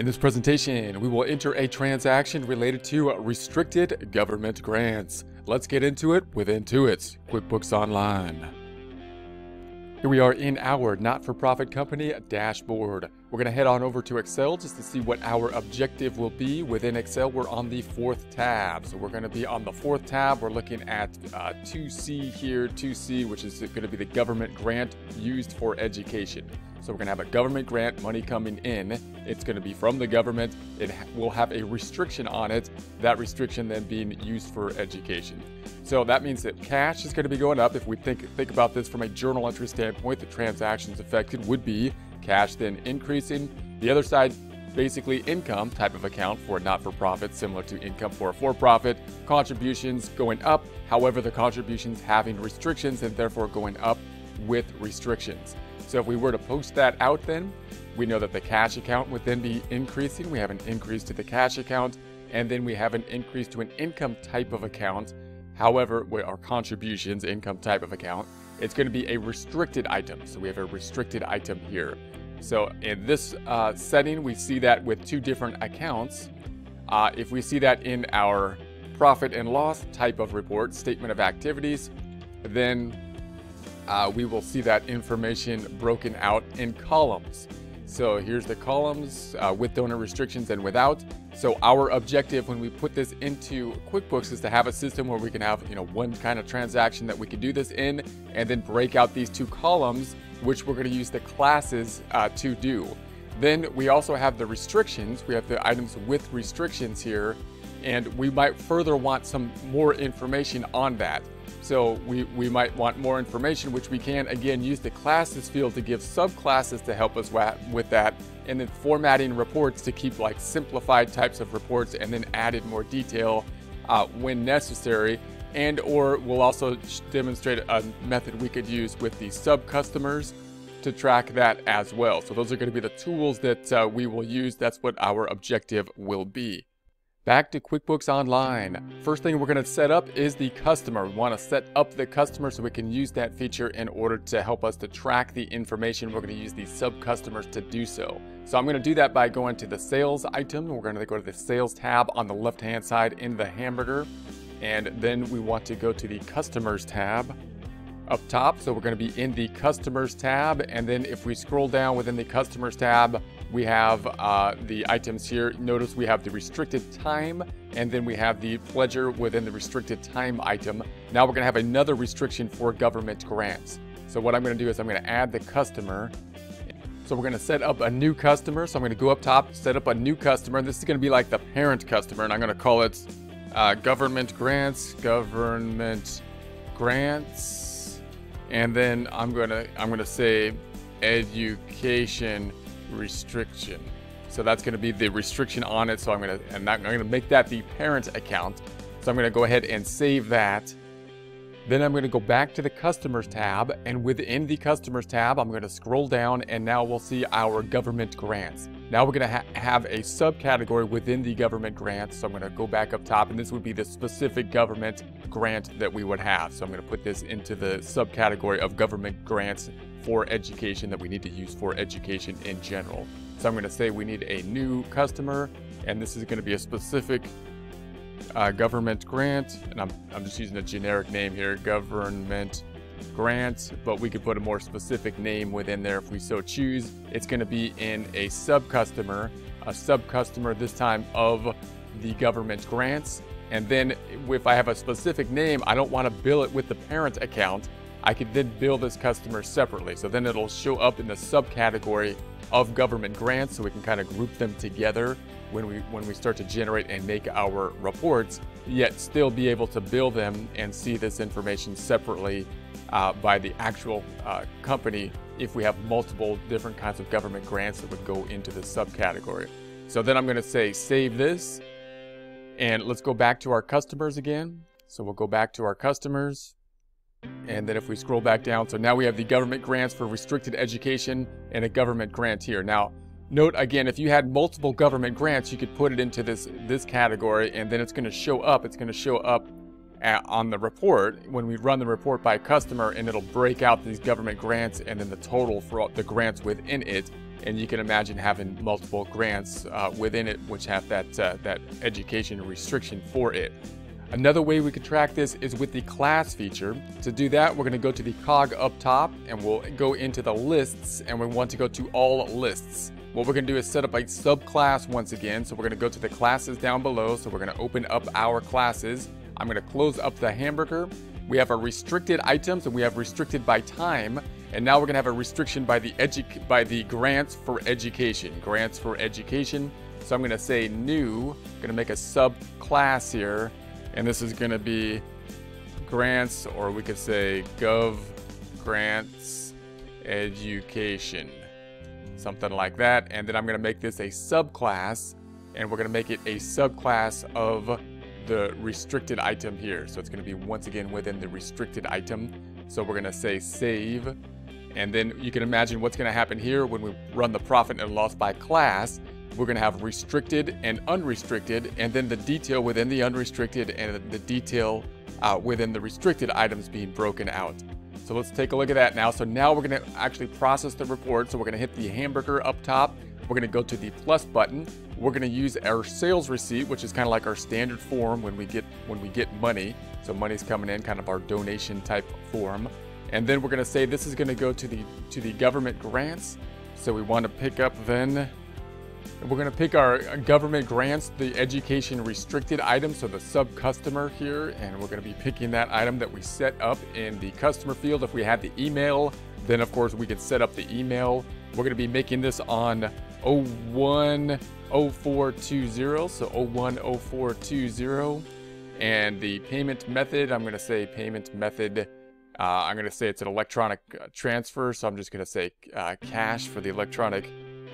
In this presentation, we will enter a transaction related to restricted government grants. Let's get into it with Intuit's QuickBooks Online. Here we are in our not-for-profit company dashboard. We're going to head on over to Excel just to see what our objective will be. Within Excel, we're on the fourth tab. So we're going to be on the fourth tab. We're looking at uh, 2C here, 2C, which is going to be the government grant used for education. So we're going to have a government grant, money coming in. It's going to be from the government. It will have a restriction on it. That restriction then being used for education. So that means that cash is going to be going up. If we think think about this from a journal entry standpoint, the transactions affected would be cash then increasing. The other side, basically income type of account for a not-for-profit, similar to income for a for-profit. Contributions going up. However, the contributions having restrictions and therefore going up with restrictions. So if we were to post that out then, we know that the cash account would then be increasing. We have an increase to the cash account, and then we have an increase to an income type of account. However, with our contributions, income type of account, it's going to be a restricted item. So we have a restricted item here. So in this uh, setting, we see that with two different accounts. Uh, if we see that in our profit and loss type of report, statement of activities, then uh, we will see that information broken out in columns. So here's the columns uh, with donor restrictions and without. So our objective when we put this into QuickBooks is to have a system where we can have you know one kind of transaction that we can do this in and then break out these two columns which we're going to use the classes uh, to do. Then we also have the restrictions. We have the items with restrictions here and we might further want some more information on that. So we, we might want more information, which we can again use the classes field to give subclasses to help us with that, and then formatting reports to keep like simplified types of reports and then added more detail uh, when necessary. And or we'll also demonstrate a method we could use with the sub customers to track that as well. So those are going to be the tools that uh, we will use. That's what our objective will be. Back to QuickBooks Online. First thing we're going to set up is the customer. We want to set up the customer so we can use that feature in order to help us to track the information. We're going to use these sub-customers to do so. So I'm going to do that by going to the sales item. We're going to go to the sales tab on the left-hand side in the hamburger. And then we want to go to the customers tab up top. So we're going to be in the customers tab. And then if we scroll down within the customers tab, we have uh, the items here. Notice we have the restricted time and then we have the pledger within the restricted time item. Now we're going to have another restriction for government grants. So what I'm going to do is I'm going to add the customer. So we're going to set up a new customer. So I'm going to go up top, set up a new customer. This is going to be like the parent customer. And I'm going to call it uh, government grants, government grants. And then I'm to, I'm going to say education restriction. So that's going to be the restriction on it. So I'm going to, and I'm going to make that the parent account. So I'm going to go ahead and save that. Then I'm going to go back to the customers tab and within the customers tab, I'm going to scroll down and now we'll see our government grants. Now we're going to ha have a subcategory within the government grants. So I'm going to go back up top and this would be the specific government grant that we would have. So I'm going to put this into the subcategory of government grants for education that we need to use for education in general. So I'm going to say we need a new customer, and this is going to be a specific uh, government grant, and I'm, I'm just using a generic name here, government grant, but we could put a more specific name within there if we so choose. It's going to be in a sub-customer, a sub-customer this time of the government grants. And then if I have a specific name, I don't want to bill it with the parent account. I could then bill this customer separately. So then it'll show up in the subcategory of government grants so we can kind of group them together when we when we start to generate and make our reports, yet still be able to bill them and see this information separately uh, by the actual uh, company if we have multiple different kinds of government grants that would go into the subcategory. So then I'm going to say save this and let's go back to our customers again. So we'll go back to our customers and then if we scroll back down, so now we have the government grants for restricted education and a government grant here. Now, note again, if you had multiple government grants, you could put it into this, this category and then it's gonna show up, it's gonna show up at, on the report when we run the report by customer and it'll break out these government grants and then the total for all the grants within it. and you can imagine having multiple grants uh, within it which have that uh, that education restriction for it. Another way we can track this is with the class feature. To do that, we're going to go to the cog up top and we'll go into the lists and we want to go to all lists. What we're to do is set up a subclass once again. So we're going to go to the classes down below. So we're going to open up our classes. I'm going to close up the hamburger. We have our restricted items and we have restricted by time. And now we're going to have a restriction by the edu by the grants for education. Grants for education. So I'm going to say new. I'm going to make a subclass here and this is going to be grants, or we could say gov grants education, something like that. And then I'm going to make this a subclass, and we're going to make it a subclass of the restricted item here. So it's going to be once again within the restricted item. So we're going to say save. And then you can imagine what's going to happen here when we run the profit and loss by class we're going to have restricted and unrestricted, and then the detail within the unrestricted and the detail uh, within the restricted items being broken out. So let's take a look at that now. So now we're to actually process the report. So we're to hit the hamburger up top. We're to go to the plus button. We're to use our sales receipt, which is kind of like our standard form when we get when we get money. So money's coming in, kind of our donation type form. And then we're to say this is to go to the to the government grants. So we want to pick up then we're going to pick our government grants, the education restricted item, so the sub-customer here, and we're going to be picking that item that we set up in the customer field. If we had the email, then of course we can set up the email. We're going to be making this on 010420, so 010420. And the payment method, I'm going to say payment method. Uh, I'm going to say it's an electronic uh, transfer, so I'm just going to say uh, cash for the electronic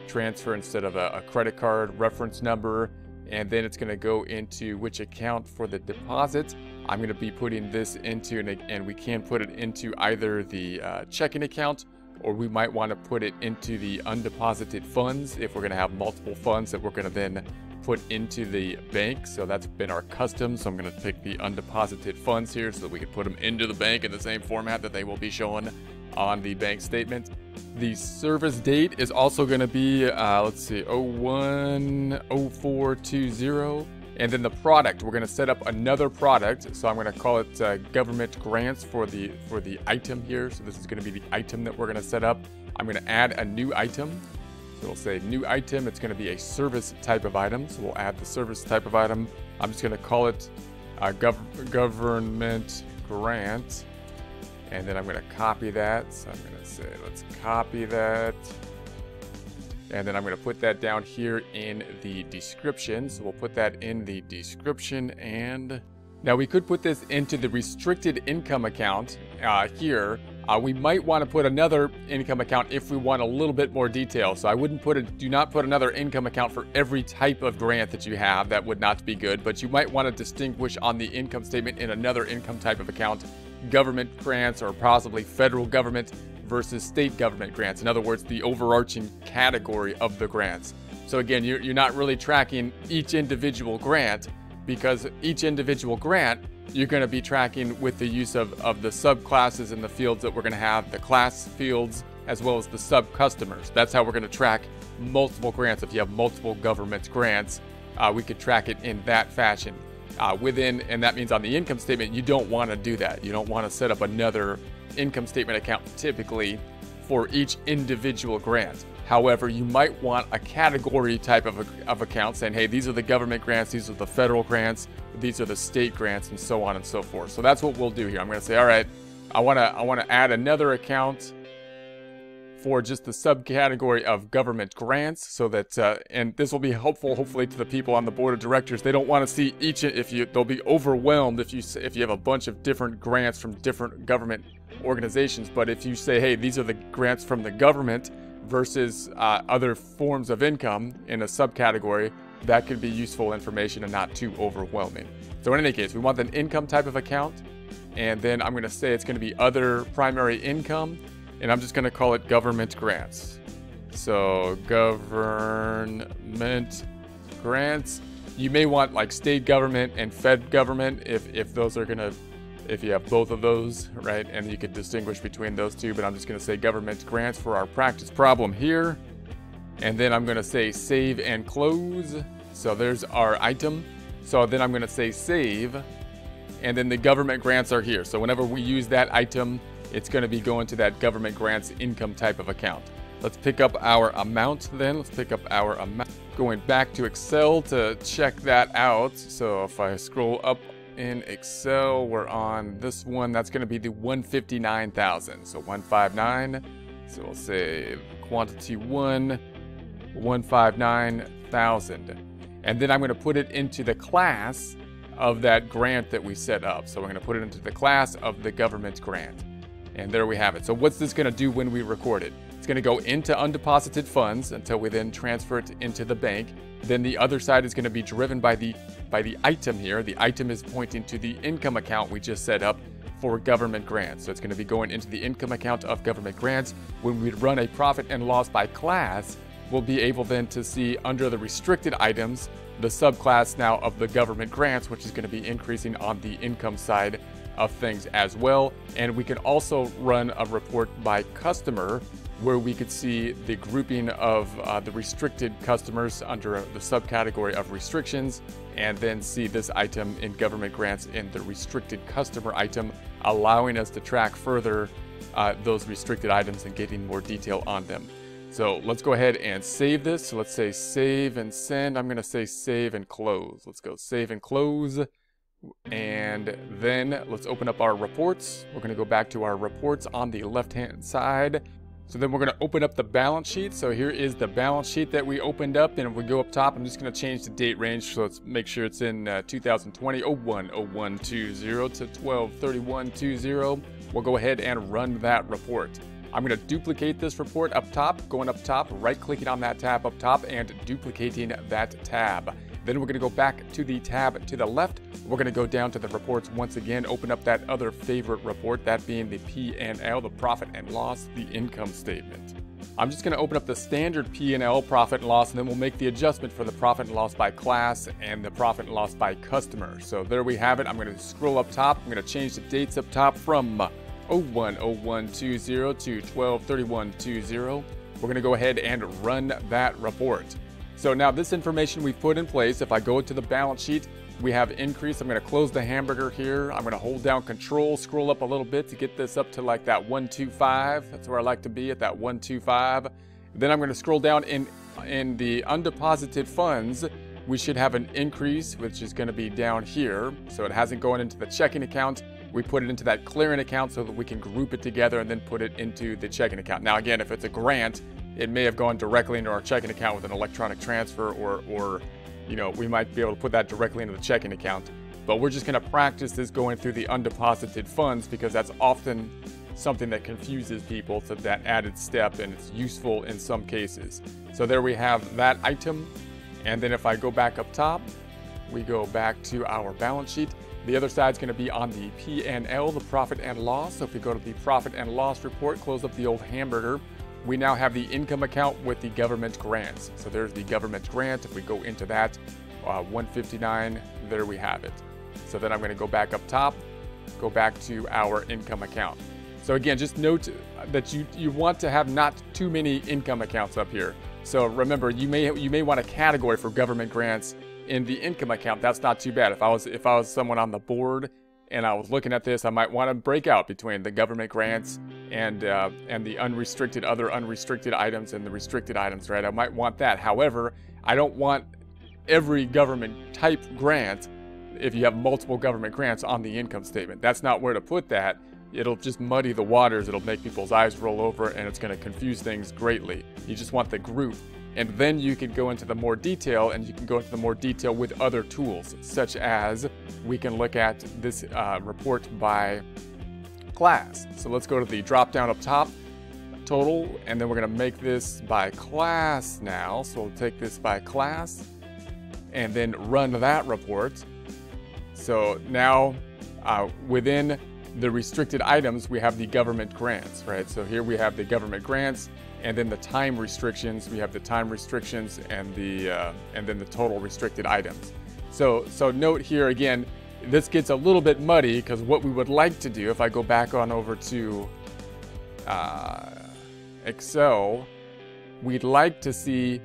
transfer instead of a, a credit card reference number and then it's going to go into which account for the deposit. I'm going to be putting this into, an, and we can put it into either the uh, checking account or we might want to put it into the undeposited funds if we're going to have multiple funds that we're going to then put into the bank. So that's been our custom. So I'm going to pick the undeposited funds here so that we can put them into the bank in the same format that they will be shown on the bank statement. The service date is also going to be, uh, let's see, 010420. And then the product, we're going to set up another product. So I'm going to call it uh, government grants for the for the item here. So this is going to be the item that we're going to set up. I'm going to add a new item. So we'll say new item. It's going to be a service type of item. So we'll add the service type of item. I'm just going to call it a gov government grant and then I'm going to copy that. So I'm going to say, let's copy that. And then I'm going to put that down here in the description. So we'll put that in the description and now we could put this into the restricted income account uh, here. Uh, we might want to put another income account if we want a little bit more detail. So I wouldn't put a, do not put another income account for every type of grant that you have. That would not be good, but you might want to distinguish on the income statement in another income type of account government grants or possibly federal government versus state government grants. In other words, the overarching category of the grants. So again, you're, you're not really tracking each individual grant because each individual grant you're going to be tracking with the use of, of the subclasses and the fields that we're going to have, the class fields, as well as the sub customers. That's how we're going to track multiple grants. If you have multiple government grants, uh, we could track it in that fashion uh, within, and that means on the income statement, you don't want to do that. You don't want to set up another income statement account typically for each individual grant. However, you might want a category type of, of account saying, hey, these are the government grants, these are the federal grants, these are the state grants, and so on and so forth. So that's what we'll do here. I'm going to say, all right, I want to I want to add another account for just the subcategory of government grants so that uh, and this will be helpful hopefully to the people on the board of directors. They don't want to see each if you they'll be overwhelmed if you if you have a bunch of different grants from different government organizations. But if you say hey these are the grants from the government versus uh, other forms of income in a subcategory that could be useful information and not too overwhelming. So in any case we want an income type of account and then I'm going to say it's going to be other primary income and I'm just going to call it government grants. So government grants. You may want like state government and fed government if, if those are going to, if you have both of those, right? And you could distinguish between those two, but I'm just going to say government grants for our practice problem here. And then I'm going to say save and close. So there's our item. So then I'm going to say save. And then the government grants are here. So whenever we use that item, it's going to be going to that government grants income type of account. Let's pick up our amount then. Let's pick up our amount. Going back to Excel to check that out. So if I scroll up in Excel, we're on this one. That's going to be the 159,000. So 159. So we'll say quantity 1, 159,000. And then I'm going to put it into the class of that grant that we set up. So we're going to put it into the class of the government grant. And there we have it. So what's this going to do when we record it? It's going to go into undeposited funds until we then transfer it into the bank. Then the other side is going to be driven by the by the item here. The item is pointing to the income account we just set up for government grants. So it's going to be going into the income account of government grants. When we run a profit and loss by class, we'll be able then to see under the restricted items the subclass now of the government grants, which is going to be increasing on the income side of things as well. And we can also run a report by customer where we could see the grouping of uh, the restricted customers under the subcategory of restrictions, and then see this item in government grants in the restricted customer item, allowing us to track further uh, those restricted items and getting more detail on them. So let's go ahead and save this. So let's say save and send. I'm going to say save and close. Let's go save and close. And then let's open up our reports. We're going to go back to our reports on the left-hand side. So then we're going to open up the balance sheet. So here is the balance sheet that we opened up. And if we go up top, I'm just going to change the date range. So let's make sure it's in uh, 2020 01 01 20 to 12 31 20. We'll go ahead and run that report. I'm going to duplicate this report up top, going up top, right clicking on that tab up top and duplicating that tab. Then we're going to go back to the tab to the left. We're going to go down to the reports once again, open up that other favorite report, that being the P&L, the profit and loss, the income statement. I'm just going to open up the standard P&L profit and loss and then we'll make the adjustment for the profit and loss by class and the profit and loss by customer. So there we have it. I'm going to scroll up top. I'm going to change the dates up top from 010120 to 123120. We're going to go ahead and run that report. So now this information we've put in place, if I go to the balance sheet, we have increase. I'm going to close the hamburger here. I'm going to hold down control, scroll up a little bit to get this up to like that 125. That's where I like to be at that 125. Then I'm going to scroll down in, in the undeposited funds. We should have an increase, which is going to be down here. So it hasn't gone into the checking account. We put it into that clearing account so that we can group it together and then put it into the checking account. Now, again, if it's a grant, it may have gone directly into our checking account with an electronic transfer or, or you know, we might be able to put that directly into the checking account. But we're just going to practice this going through the undeposited funds because that's often something that confuses people to that added step and it's useful in some cases. So there we have that item. And then if I go back up top, we go back to our balance sheet. The other side is going to be on the P&L, the profit and loss. So if we go to the profit and loss report, close up the old hamburger, we now have the income account with the government grants. So there's the government grant. If we go into that, uh, 159, there we have it. So then I'm going to go back up top, go back to our income account. So again, just note that you, you want to have not too many income accounts up here. So remember, you may you may want a category for government grants in the income account. That's not too bad. If I was if I was someone on the board and I was looking at this, I might want to break out between the government grants and uh, and the unrestricted other unrestricted items and the restricted items, right? I might want that. However, I don't want every government type grant if you have multiple government grants on the income statement. That's not where to put that. It'll just muddy the waters. It'll make people's eyes roll over and it's going to confuse things greatly. You just want the group. And then you can go into the more detail and you can go into the more detail with other tools, such as we can look at this uh, report by class. So let's go to the drop down up top, total, and then we're gonna make this by class now. So we'll take this by class and then run that report. So now uh, within the restricted items, we have the government grants, right? So here we have the government grants and then the time restrictions. We have the time restrictions and the uh, and then the total restricted items. So so note here again, this gets a little bit muddy because what we would like to do, if I go back on over to uh, Excel, we'd like to see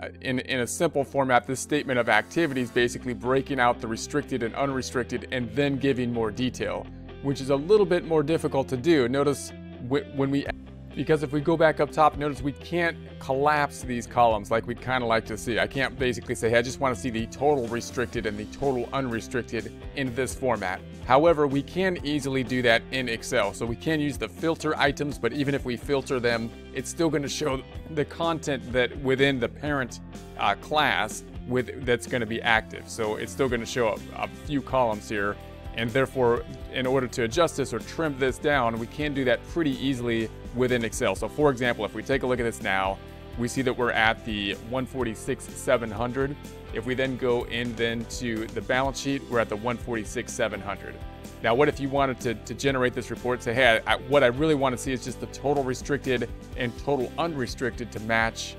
Uh, in, in a simple format, this statement of activities basically breaking out the restricted and unrestricted and then giving more detail, which is a little bit more difficult to do. Notice when we, because if we go back up top, notice we can't collapse these columns like we'd kind of like to see. I can't basically say, hey, I just want to see the total restricted and the total unrestricted in this format. However, we can easily do that in Excel. So we can use the filter items, but even if we filter them, it's still going to show the content that within the parent uh, class with that's going to be active. So it's still going to show a, a few columns here. And therefore, in order to adjust this or trim this down, we can do that pretty easily within Excel. So for example, if we take a look at this now, we see that we're at the 146,700. If we then go in then to the balance sheet, we're at the 146,700. Now, what if you wanted to, to generate this report, say, hey, I, I, what I really want to see is just the total restricted and total unrestricted to match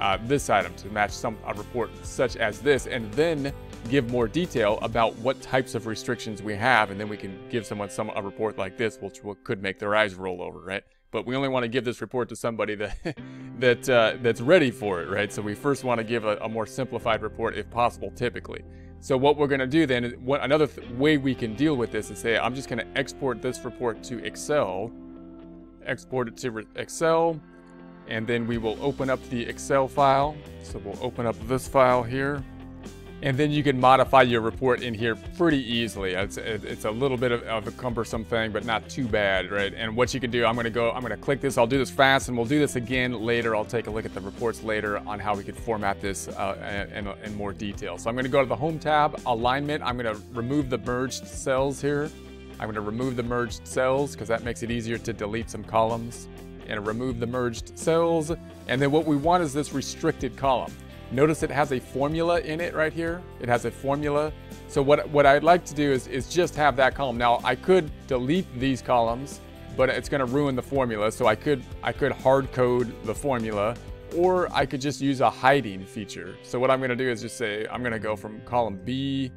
uh, this item, to match some a report such as this, and then give more detail about what types of restrictions we have, and then we can give someone some a report like this, which could make their eyes roll over, right? but we only want to give this report to somebody that that uh, that's ready for it, right? So we first want to give a, a, more simplified report if possible, typically. So what we're going to do then, what, another th way we can deal with this is say, I'm just going to export this report to Excel, export it to Excel, and then we will open up the Excel file. So we'll open up this file here. And then you can modify your report in here pretty easily. It's, it's a little bit of, of, a cumbersome thing, but not too bad, right? And what you can do, I'm gonna go, I'm gonna click this, I'll do this fast, and we'll do this again later. I'll take a look at the reports later on how we could format this uh, in, in more detail. So I'm gonna go to the Home tab, Alignment. I'm gonna remove the merged cells here. I'm gonna remove the merged cells because that makes it easier to delete some columns and remove the merged cells. And then what we want is this restricted column. Notice it has a formula in it right here. It has a formula. So what, what I'd like to do is, is just have that column. Now I could delete these columns, but it's gonna ruin the formula. So I could, I could hard code the formula or I could just use a hiding feature. So what I'm gonna do is just say, I'm gonna go from column B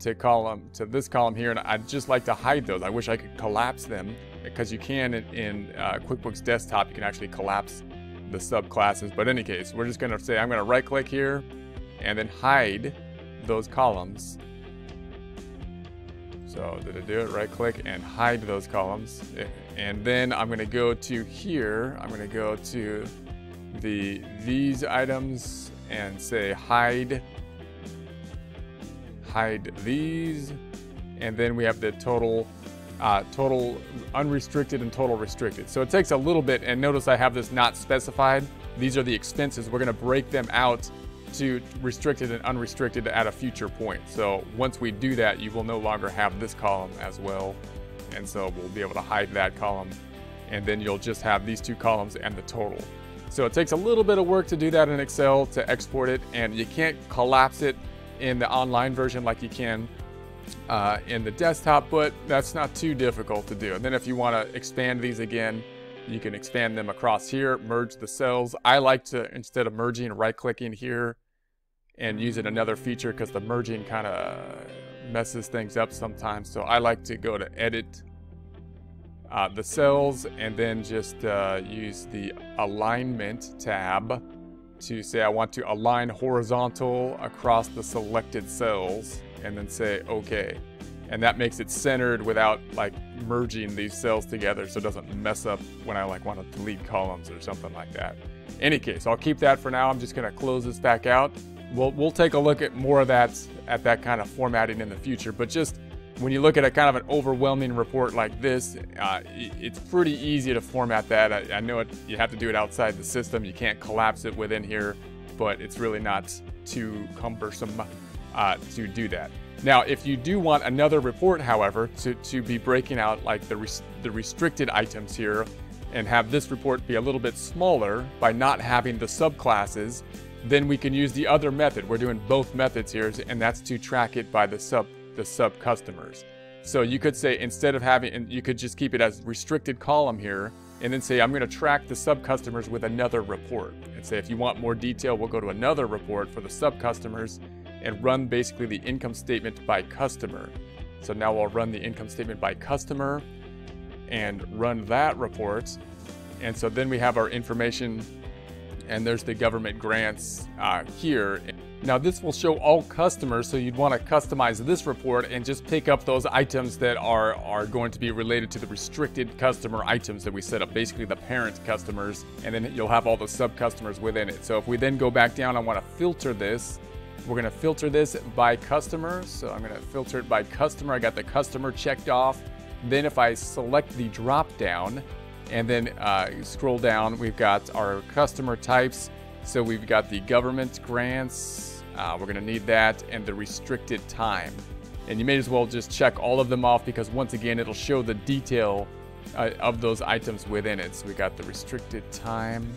to column, to this column here, and I'd just like to hide those. I wish I could collapse them because you can in, in uh, QuickBooks Desktop, you can actually collapse the subclasses. But in any case, we're just going to say I'm going to right click here and then hide those columns. So did it do it? Right click and hide those columns. And then I'm going to go to here. I'm going to go to the these items and say hide hide these and then we have the total uh, total unrestricted and total restricted. So it takes a little bit, and notice I have this not specified. These are the expenses. We're gonna break them out to restricted and unrestricted at a future point. So once we do that, you will no longer have this column as well. And so we'll be able to hide that column. And then you'll just have these two columns and the total. So it takes a little bit of work to do that in Excel to export it, and you can't collapse it in the online version like you can uh, in the desktop, but that's not too difficult to do. And then if you want to expand these again, you can expand them across here, merge the cells. I like to, instead of merging, right-clicking here and using another feature because the merging kind of messes things up sometimes. So I like to go to Edit uh, the cells and then just uh, use the Alignment tab to say I want to align horizontal across the selected cells and then say okay. And that makes it centered without like merging these cells together so it doesn't mess up when I like want to delete columns or something like that. Any case, I'll keep that for now. I'm just gonna close this back out. We'll, we'll take a look at more of that at that kind of formatting in the future, but just when you look at a kind of an overwhelming report like this, uh, it's pretty easy to format that. I, I know it, you have to do it outside the system. You can't collapse it within here, but it's really not too cumbersome uh, to do that. Now, if you do want another report, however, to, to be breaking out like the, res the restricted items here and have this report be a little bit smaller by not having the subclasses, then we can use the other method. We're doing both methods here, and that's to track it by the sub the sub customers. So you could say instead of having, and you could just keep it as restricted column here, and then say I'm going to track the sub customers with another report, and say if you want more detail, we'll go to another report for the sub customers, and run basically the income statement by customer. So now I'll run the income statement by customer and run that report. And so then we have our information and there's the government grants uh, here. Now this will show all customers, so you'd want to customize this report and just pick up those items that are, are going to be related to the restricted customer items that we set up, basically the parent customers, and then you'll have all the sub-customers within it. So if we then go back down, I want to filter this, we're going to filter this by customer. So I'm going to filter it by customer. I got the customer checked off. Then if I select the drop down and then uh, scroll down, we've got our customer types. So we've got the government grants, uh, we're going to need that and the restricted time. And you may as well just check all of them off because once again, it'll show the detail uh, of those items within it. So we got the restricted time.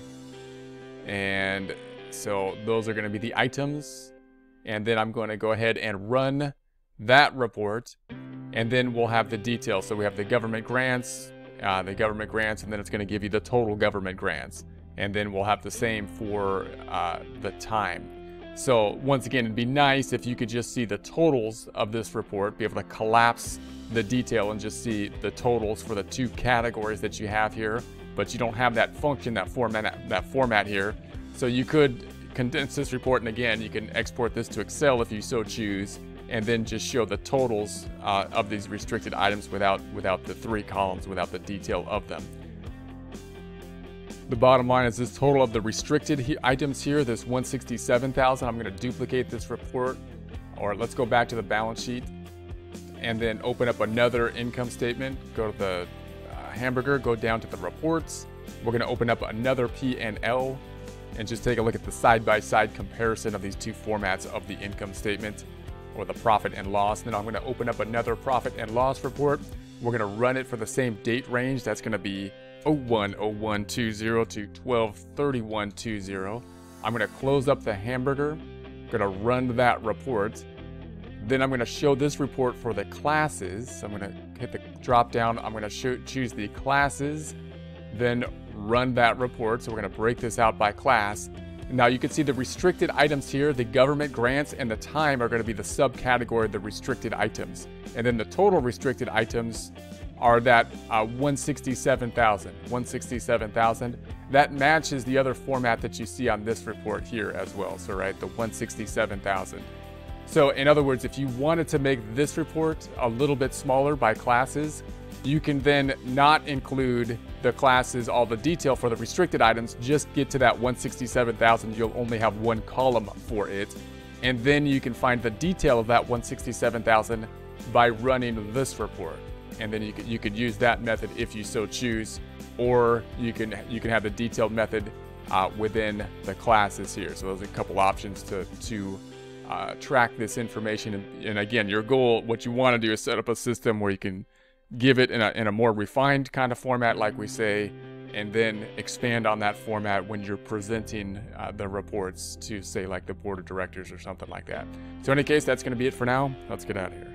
And so those are going to be the items. And then I'm going to go ahead and run that report. And then we'll have the details. So we have the government grants, uh, the government grants, and then it's going to give you the total government grants. And then we'll have the same for uh, the time. So once again, it'd be nice if you could just see the totals of this report, be able to collapse the detail and just see the totals for the two categories that you have here, but you don't have that function, that format, that format here. So you could condense this report, and again, you can export this to Excel if you so choose, and then just show the totals uh, of these restricted items without, without the three columns, without the detail of them. The bottom line is this total of the restricted he items here, this 167,000. I'm going to duplicate this report, or let's go back to the balance sheet and then open up another income statement. Go to the uh, hamburger, go down to the reports. We're going to open up another P&L and just take a look at the side-by-side -side comparison of these two formats of the income statement or the profit and loss. Then I'm going to open up another profit and loss report. We're going to run it for the same date range. That's going oh oh to be 010120 to 123120. I'm going to close up the hamburger, I'm going to run that report. Then I'm going to show this report for the classes. So I'm going to hit the drop down. I'm going to choose the classes, then run that report. So we're going to break this out by class. Now you can see the restricted items here, the government grants and the time are going to be the subcategory of the restricted items. And then the total restricted items are that uh, 167,000. 167,000. That matches the other format that you see on this report here as well. So, right, the 167,000. So, in other words, if you wanted to make this report a little bit smaller by classes, you can then not include the classes, all the detail for the restricted items, just get to that 167,000. You'll only have one column for it. And then you can find the detail of that 167,000 by running this report and then you could, you could use that method if you so choose, or you can you can have the detailed method uh, within the classes here. So there's a couple options to to uh, track this information. And, and, again, your goal, what you want to do, is set up a system where you can give it in a in a more refined kind of format, like we say, and then expand on that format when you're presenting uh, the reports to say like the board of directors or something like that. So in any case, that's going to be it for now. Let's get out of here.